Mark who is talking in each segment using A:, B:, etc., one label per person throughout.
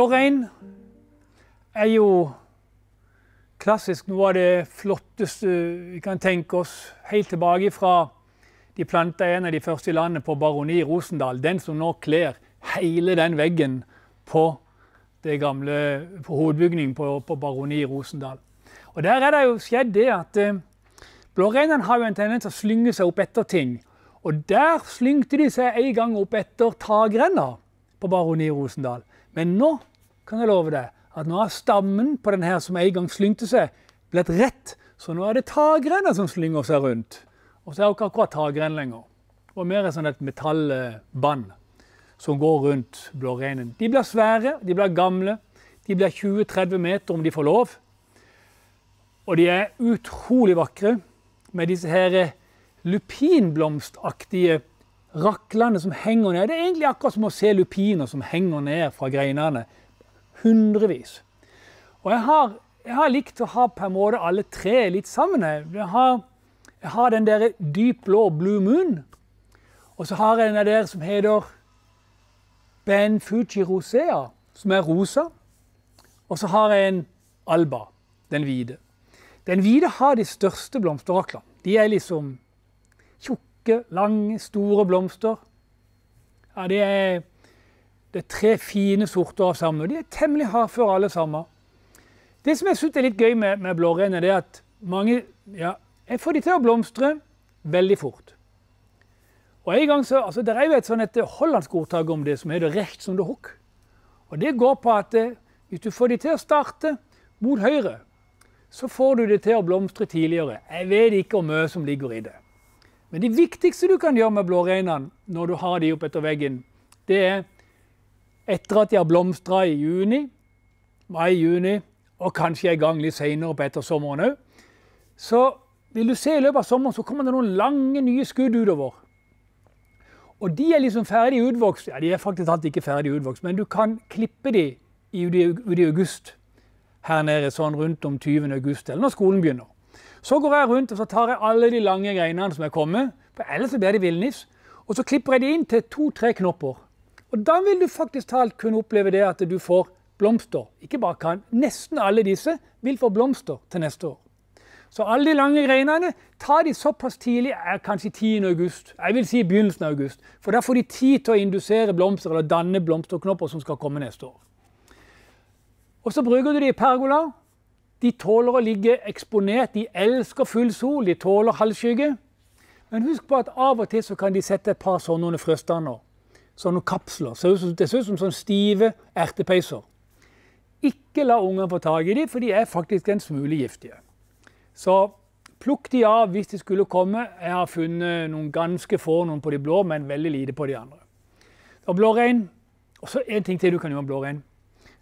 A: Blårein er jo klassisk noe av det flotteste vi kan tenke oss. Helt tilbake fra de planta en av de første i landet på Baroni Rosendal. Den som nå kler hele den veggen på, det gamle, på hovedbygningen på, på Baroni Rosendal. Og Der er det jo skjedd det at eh, blåreinene har jo en tendens til å slynge seg opp etter ting. Og der slyngte de seg en gang opp etter takrenna på Baroni Rosendal. Men nå kan jeg love deg at nå har stammen på den her som en gang slyngte seg, blitt rett. Så nå er det taggrener som slynger seg rundt. Og så er det ikke akkurat taggren lenger. Og mer et sånt metallbånd som går rundt blåreinen. De blir svære, de blir gamle. De blir 20-30 meter om de får lov. Og de er utrolig vakre med disse her lupinblomstaktige raklene som henger ned. Det er egentlig akkurat som å se lupiner som henger ned fra greinene. Hundrevis. Og jeg har, jeg har, likt å ha på en måte alle tre litt sammen. Jeg har, jeg har den der dyp blå Blue Moon. Og så har jeg den der som heter Ben Fuji Rosea, som er rosa. Og så har jeg en Alba, den hvite. Den hvite har de største blomsterraklene. De er liksom tjukke, lange, store blomster. Ja, det er, det er tre fine sorter av sammen, og de er temmelig hardføre alle sammen. Det som jeg syns er litt gøy med, med blåreinen, er at mange ja, jeg får de til å blomstre veldig fort. Og en gang så, altså Det er jo et sånn et hollandsk ordtak om det som heter 'recht som det hukk'. Og Det går på at eh, hvis du får de til å starte mot høyre, så får du det til å blomstre tidligere. Jeg vet ikke hvor mye som ligger i det. Men det viktigste du kan gjøre med blåreinene når du har de opp etter veggen, det er etter at de har blomstra i juni, mai-juni, og kanskje en gang litt seinere på ettersommeren òg, så vil du se i løpet av sommeren så kommer det noen lange, nye skudd utover. Og de er liksom ferdig utvokst. Ja, de er faktisk alt ikke ferdig utvokst, men du kan klippe de ut i, august her nede sånn rundt om 20. august, eller når skolen begynner. Så går jeg rundt og så tar jeg alle de lange greinene som er kommet, for ellers blir det villnis, og så klipper jeg de inn til to-tre knopper. Og da vil du faktisk talt kunne oppleve det at du får blomster. Ikke bare kan. Nesten alle disse vil få blomster til neste år. Så alle de lange greinene ta de såpass tidlig, er kanskje 10. august. Jeg vil si begynnelsen av august. For da får de tid til å indusere blomster eller danne blomsterknopper som skal komme neste år. Og så bruker du de i pergola. De tåler å ligge eksponert. De elsker full sol, de tåler halvskygge. Men husk på at av og til kan de sette et par sånne frøstander. Sånne kapsler. Det ser ut som sånne stive ertepeiser. Ikke la ungene få tak i dem, for de er faktisk en smule giftige. Så plukk de av hvis de skulle komme. Jeg har funnet noen ganske få noen på de blå, men veldig lite på de andre. Så blårein. Og så en ting til du kan gjøre med blårein.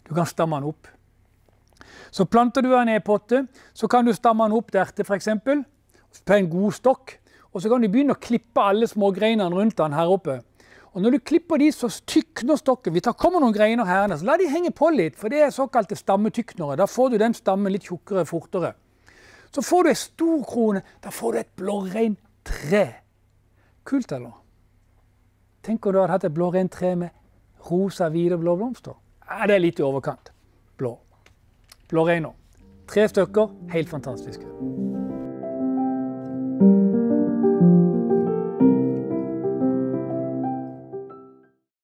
A: Du kan stamme den opp. Så planter du den i en potte, så kan du stamme den opp dertil f.eks. på en god stokk. Og så kan du begynne å klippe alle smågreinene rundt den her oppe. Og når du klipper de, så tykner stokken. Vi tar, kommer noen greiner her, så la de henge på litt, for det er såkalte stammetyknere. Da får du den stammen litt tjukkere fortere. Så får du ei stor krone. Da får du et blåreintre. Kult, eller? Tenk om du hadde hatt et blåreintre med rosa, hvite og blå blomster. Ja, det er litt i overkant. Blå. Blåreiner. Tre stykker, helt fantastiske.